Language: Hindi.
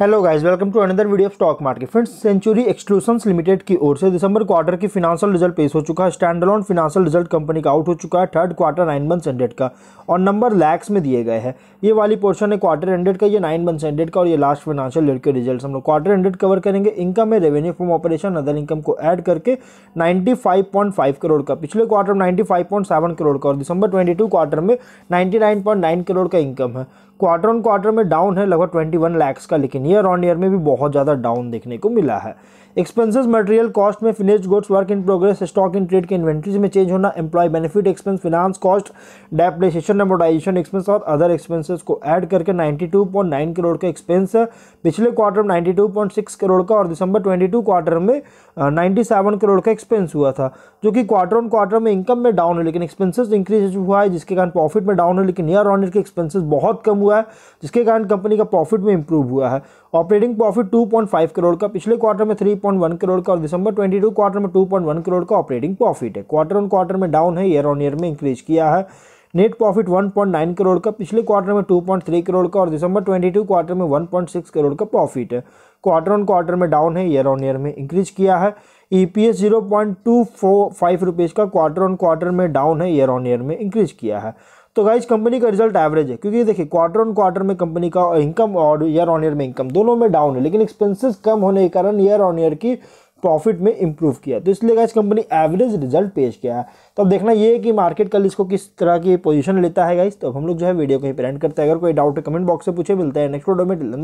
Hello guys welcome to another video of stock market friends Century Extrusions limited की ओर से दिसंबर क्वार्टर की फिनांशियल रिज़ल्ट पेश हो चुका है। Standalone financial result company का आउट हो चुका है third quarter nine months ended का। और नंबर लैक्स में दिए गए हैं। ये वाली पोर्शन है क्वार्टर एंडेड का, ये नाइन मंथ्स एंडेड का और ये लास्ट फाइनेंशियल ईयर के रिज़ल्ट हम लोग क्वार्टर एंडेड कवर करेंगे। इनकम में revenue from operation other income को ऐड करके नाइन्टी करोड़ का, पिछले क्वार्टर में नाइन्टी करोड़ का और दिसंबर ट्वेंटी क्वार्टर में नाइन्टी करोड़ का इनकम है। क्वार्टर ऑन क्वार्टर में डाउन है, लगभग 21 लैक्स का, लेकिन ईयर ऑन ईयर में भी बहुत ज़्यादा डाउन देखने को मिला है। एक्सपेंसेस, मटेरियल कॉस्ट में finished goods work in progress stock in trade के इन्वेंट्रीज में चेंज होना employ benefit expense finance cost depreciation amortization expense और अदर एक्सपेंसेस को ऐड करके 92.9 करोड़ का एक्सपेंस है। पिछले क्वार्टर में 92.6 करोड़ का और दिसंबर 22 क्वार्टर में 97 करोड़ का एक्सपेंस हुआ था, जो कि क्वार्टर ऑन क्वार्टर में इनकम में डाउन है, लेकिन एक्सपेंसेस इंक्रीज हुआ है, जिसके कारण प्रॉफिट में डाउन है, लेकिन ईयर ऑन ईयर के एक्सपेंसेस बहुत कम हुआ है, जिसके कारण कंपनी का प्रॉफिट में इंप्रूव हुआ है। ऑपरेटिंग प्रॉफिट 2.5 करोड़ का, पिछले क्वार्टर में 3.1 करोड़ का और दिसंबर 22 क्वार्टर में 2.1 करोड़ का ऑपरेटिंग प्रॉफिट है। क्वार्टर ऑन क्वार्टर में डाउन है ईयर ऑन ईयर में इंक्रीज किया है। नेट प्रॉफिट 1.9 करोड़ का, पिछले क्वार्टर में 2.3 करोड़ का और दिसंबर 22 क्वार्टर में 1.6 करोड़ का प्रॉफिट है। क्वार्टर ऑन क्वार्टर में डाउन है ईयर ऑन ईयर में इंक्रीज किया है। EPS zero point two four five rupees का क्वार्टर ऑन क्वार्टर में डाउन है ईयर ऑन ईयर में इंक्रीज किया है। तो गाइज़ कंपनी का रिज़ल्ट एवरेज है, क्योंकि देखिए क्वार्टर ऑन क्वार्टर में कंपनी का इनकम और ईयर ऑन ईयर में इनकम दोनों में डाउन है, लेकिन एक्सपेंसेस कम होने के कारण ईयर ऑन ईयर की प्रॉफिट में इंप्रूव किया तो इसलिए गाइज़ कंपनी एवरेज रिज़ल्ट पेश किया है। तो अब देखना ये है कि मार्केट कल इसको किस तरह की पोजिशन लेता है गाइज़ तो हम लोग जो है वीडियो को पर प्रेंट करते हैं। अगर कोई डाउट है कमेंट बॉक्स से पूछे, मिलता है नेक्स्ट वीडियो में।